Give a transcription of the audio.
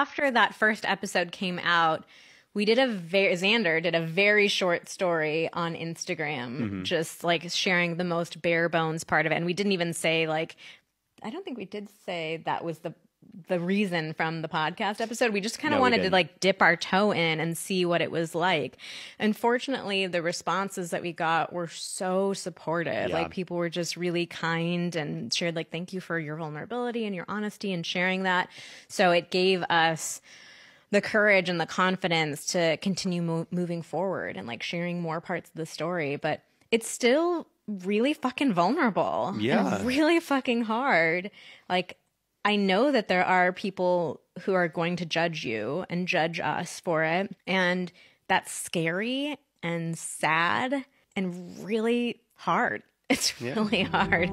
after that first episode came out, we did a very Xander did a very short story on Instagram, Mm-hmm. just like sharing the most bare bones part of it. And we didn't even say like I don't think we did say that was the the reason from the podcast episode. We just kind of No, wanted to like dip our toe in and see what it was like. Unfortunately, the responses that we got were so supportive. Yeah. Like people were just really kind and shared like thank you for your vulnerability and your honesty and sharing that. So it gave us the courage and the confidence to continue mo- moving forward and like sharing more parts of the story, but it's still really fucking vulnerable. Yeah. really fucking hard. Like I know that there are people who are going to judge you and judge us for it. And that's scary and sad and really hard. It's really hard.